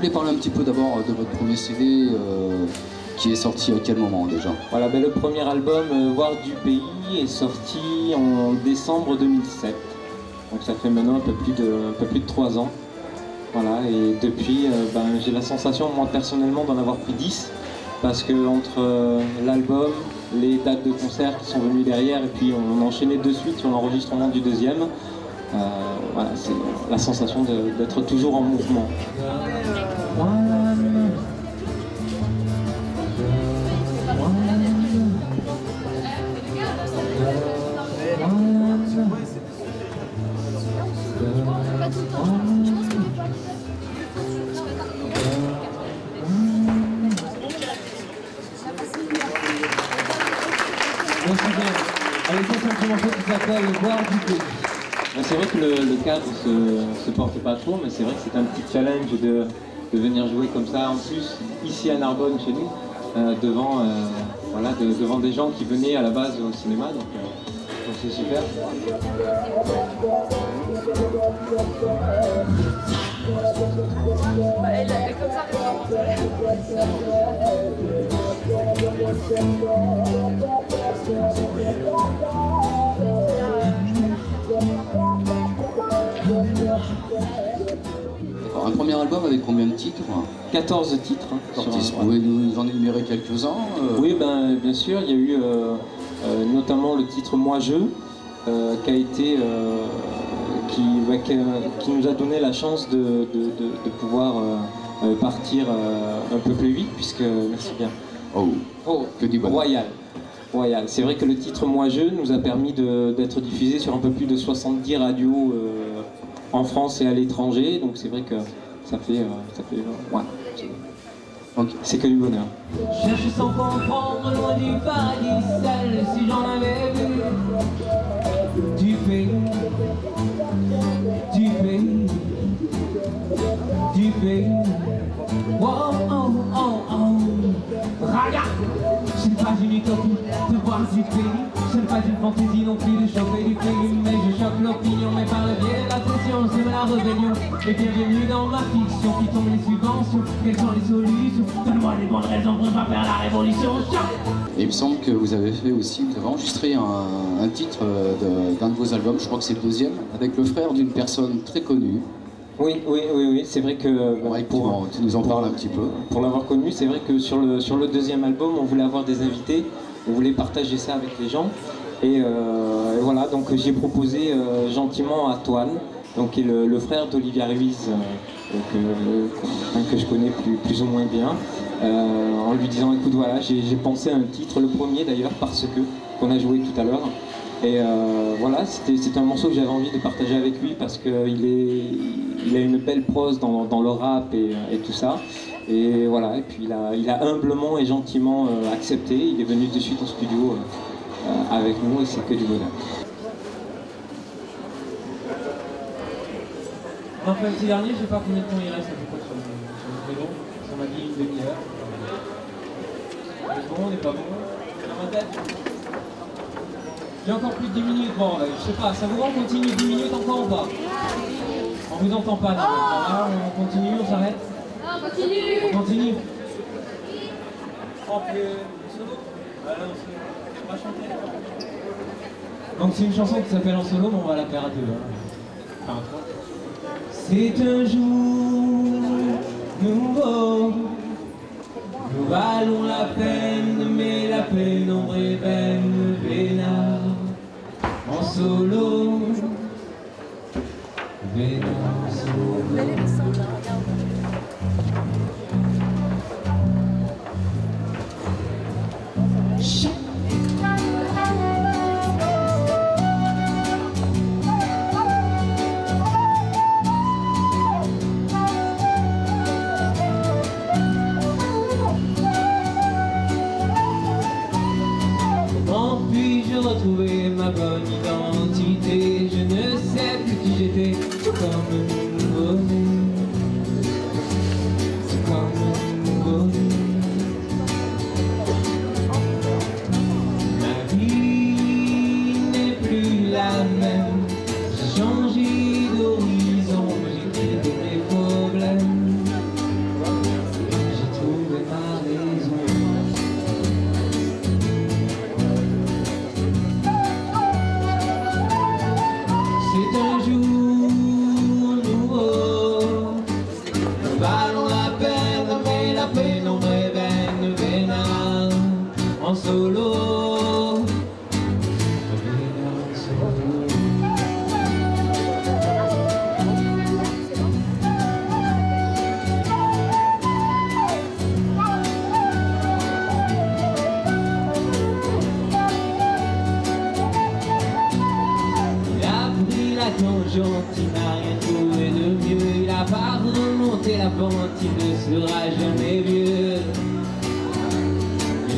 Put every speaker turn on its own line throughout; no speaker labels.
voulez parler un petit peu d'abord de votre premier CD euh, qui est sorti à quel moment déjà?
Voilà, ben, le premier album, euh, Voir du pays, est sorti en décembre 2007. Donc ça fait maintenant un peu plus de, un peu plus de 3 ans. Voilà, et depuis, euh, ben, j'ai la sensation, moi personnellement, d'en avoir pris 10. Parce que entre euh, l'album, les dates de concert qui sont venues derrière, et puis on a enchaîné de suite sur l'enregistrement du deuxième, euh, voilà, c'est la sensation d'être toujours en mouvement.
Du.
Ben, C'est vrai que le, le cadre se, se portait pas trop, mais c'est vrai que c'est un petit challenge de, de venir jouer comme ça en plus ici à Narbonne chez nous, euh, devant, euh, voilà, de- devant des gens qui venaient à la base au cinéma, donc euh, c'est super.
Elle est comme ça.
Alors, Un premier album avec combien de titres?
14 titres. hein,
Vous pouvez nous en énumérer quelques-uns euh,
Oui, ben, bien sûr, il y a eu euh, euh, notamment le titre Moi Je, qui a été, qui, bah, qui, a- qui nous a donné la chance de, de- de- de pouvoir partir un peu plus vite, puisque, merci bien,
Oh,
Oh,
que du bon.
Royal. Royal. C'est vrai que le titre Moi Je nous a permis d'être diffusé sur un peu plus de 70 radios euh, en France et à l'étranger, donc c'est vrai que ça fait, euh, ça fait, euh, ouais, c'est-
Ok.
c'est que du bonheur.
Cherche sans comprendre loin du paradis seul si j'en avais vu Du pays, du pays, du pays Oh oh oh oh Regarde Ce n'est pas une utopie de voir du pays Ce n'est pas une fantaisie non plus de choper du pays Mais je choque l'opinion mais par le biais de la pression C'est la rébellion. Et bienvenue dans ma fiction Qui tombe les subventions. Quelles sont les solutions? Donne-moi les bonnes raisons pour ne pas faire la révolution.
Il me semble que vous avez fait aussi, vous avez enregistré un, un titre euh, de- d'un de, vos albums, je crois que c'est le deuxième, avec le frère d'une personne très connue.
Oui, oui, oui, oui. c'est vrai que bah,
Ouais,
pour,
tu nous en parles un petit peu.
pour l'avoir connu, c'est vrai que sur le, sur le deuxième album, on voulait avoir des invités, on voulait partager ça avec les gens. Et, euh, voilà, donc j'ai proposé euh, gentiment à Toine, donc, qui est le, frère d'Olivia Ruiz, euh, que, enfin, que je connais plus, plus ou moins bien, euh, en lui disant écoute, voilà, j'ai pensé à un titre, le premier d'ailleurs, parce que, qu'on a joué tout à l'heure. Et euh, voilà, c'était un morceau que j'avais envie de partager avec lui parce qu'il il a une belle prose dans, dans le rap et, et tout ça. Et voilà, et puis il a, humblement et gentiment euh, accepté. Il est venu de suite au studio euh, euh, avec nous et c'est que du bonheur.
En petit dernier, je sais pas combien de temps il reste à peu près sur le, vélo. Ça m'a dit une demi-heure. On est bon, on n'est pas bon. Dans. J'ai encore plus de 10 minutes. Bon, je sais pas, ça vous va, on continue 10 minutes encore ou pas? On vous entend pas. Là, on continue, on s'arrête
Continue
On continue On chanter. Donc c'est une chanson qui s'appelle En solo, mais on va la faire à deux. hein. C'est un jour nouveau. Nous valons la peine, retrouver ma bonne identité. Je ne sais plus qui j'étais, comme Il a pris la tangente, il n'a rien trouvé de mieux, il
a pas remonté la pente, il ne sera jamais vieux.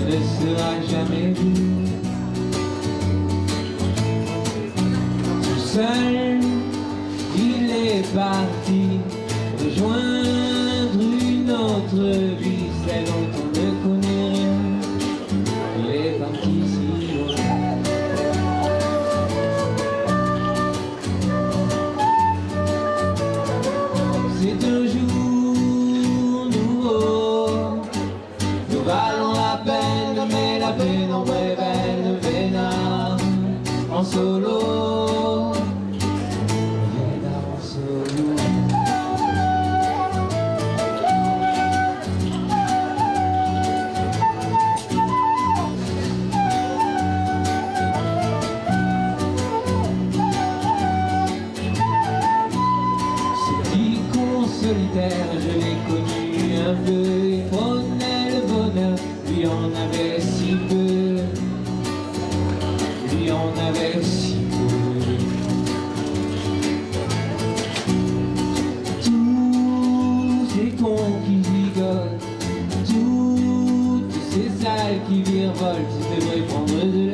Ne sera jamais vieux. Tout seul, il est parti lui en avait si peu. Lui en avait si peu. Tous ces cons qui gigotent Toutes ces salles qui virevoltent devraient prendre de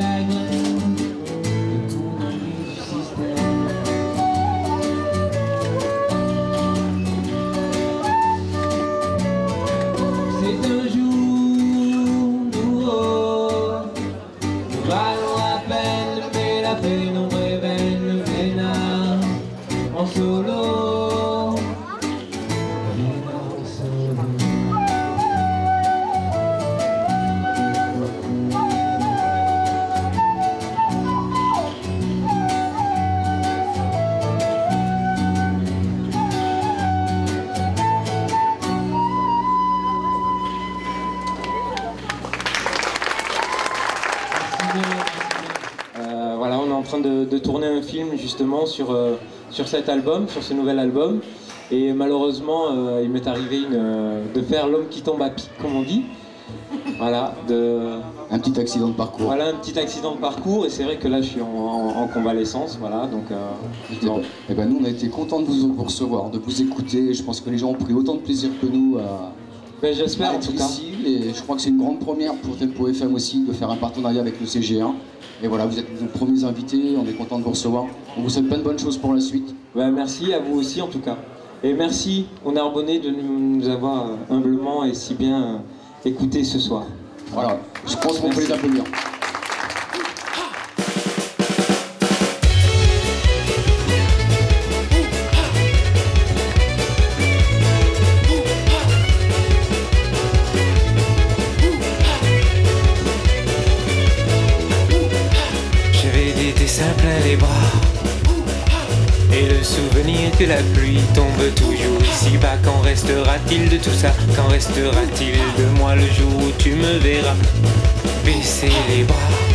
train de, de tourner un film justement sur, euh, sur cet album, sur ce nouvel album. Et malheureusement, euh, il m'est arrivé une, euh, de faire l'homme qui tombe à pic, comme on dit. Voilà, de,
Un petit accident de parcours.
voilà un petit accident de parcours. Et c'est vrai que là, je suis en, en- en convalescence. Voilà, donc euh.
Eh ben, nous, on a été contents de vous, vous recevoir, de vous écouter. Je pense que les gens ont pris autant de plaisir que nous à,
Ben, j'espère en tout cas.
ici. Et je crois que c'est une grande première pour Tempo FM aussi de faire un partenariat avec le CG1. Et voilà, vous êtes nos premiers invités. On est content de vous recevoir. On vous souhaite plein de bonnes choses pour la suite.
Ben, merci à vous aussi en tout cas. Et merci aux Narbonnais de nous, nous avoir euh, humblement et si bien euh, écoutés ce soir.
Voilà, je pense qu'on peut les applaudir.
Souvenir que la pluie tombe toujours ici-bas Qu'en restera-t-il de tout ça? Qu'en restera-t-il de moi le jour où tu me verras? Baisser les bras